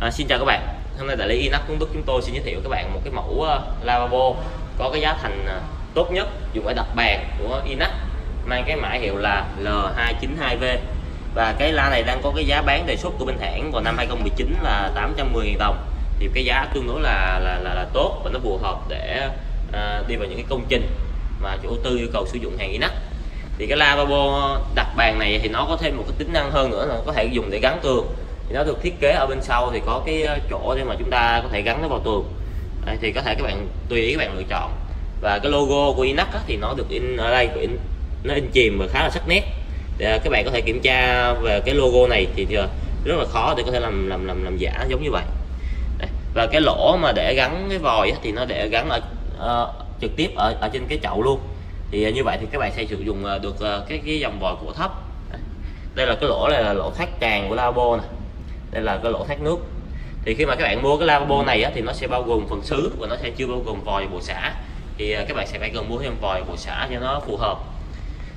À, xin chào các bạn. Hôm nay đại lý Inac Tuấn Đức chúng tôi xin giới thiệu các bạn một cái mẫu uh, lavabo có cái giá thành uh, tốt nhất dùng ở đặt bàn của Inac mang cái mã hiệu là L292V và cái la này đang có cái giá bán đề xuất của bên hãng vào năm 2019 là 810.000 đồng. Thì cái giá tương đối là là, là, là tốt và nó phù hợp để uh, đi vào những cái công trình mà chủ tư yêu cầu sử dụng hàng Inac. Thì cái lavabo đặt bàn này thì nó có thêm một cái tính năng hơn nữa là có thể dùng để gắn tường thì nó được thiết kế ở bên sau thì có cái ờ, chỗ để mà chúng ta có thể gắn nó vào tường. Đây, thì có thể các bạn tùy ý các bạn lựa chọn. Và cái logo của Inac thì nó được in ở đây in, nó in chìm và khá là sắc nét. Để ờ, các bạn có thể kiểm tra về cái logo này thì ờ, rất là khó để có thể làm làm làm làm giả giống như vậy. Đây. và cái lỗ mà để gắn cái vòi thì nó để gắn ở uh, trực tiếp ở ở trên cái chậu luôn. Thì như vậy thì các bạn sẽ sử dụng được cái cái dòng vòi của thấp. Đây là cái lỗ này là lỗ thoát tràn của labo này đây là cái lỗ thoát nước. Thì khi mà các bạn mua cái lavabo này á, thì nó sẽ bao gồm phần sứ và nó sẽ chưa bao gồm vòi bộ xả. Thì à, các bạn sẽ phải cần mua thêm vòi bộ xả cho nó phù hợp.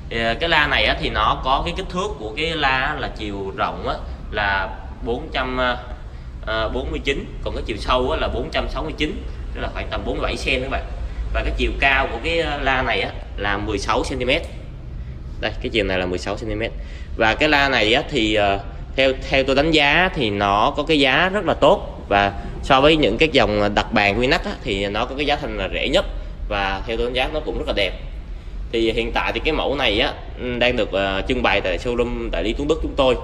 Thì à, cái la này á, thì nó có cái kích thước của cái la là chiều rộng á, là 449 à, còn cái chiều sâu á, là 469 tức là khoảng tầm 47 cm các bạn. Và cái chiều cao của cái la này á, là 16 cm đây cái chiều này là 16 cm và cái la này á, thì theo theo tôi đánh giá thì nó có cái giá rất là tốt. Và so với những cái dòng đặt bàn nguyên nắc thì nó có cái giá thành là rẻ nhất. Và theo tôi đánh giá nó cũng rất là đẹp. Thì hiện tại thì cái mẫu này á ừ, đang được uh, trưng bày tại showroom tại lý Tuấn Đức chúng tôi.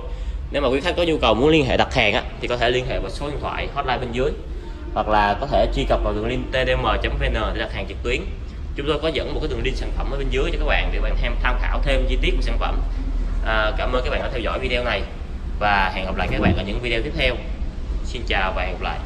Nếu mà quý khách có nhu cầu muốn liên hệ đặt hàng á thì có thể liên hệ vào số điện thoại hotline bên dưới. Hoặc là có thể truy cập vào đường link tdm.vn để đặt hàng trực tuyến. Chúng tôi có dẫn một cái đường link sản phẩm ở bên dưới cho các bạn để bạn tham tham khảo thêm chi tiết của sản phẩm. À, cảm ơn các bạn đã theo dõi video này và hẹn gặp lại các bạn ở những video tiếp theo. Xin chào và hẹn gặp lại.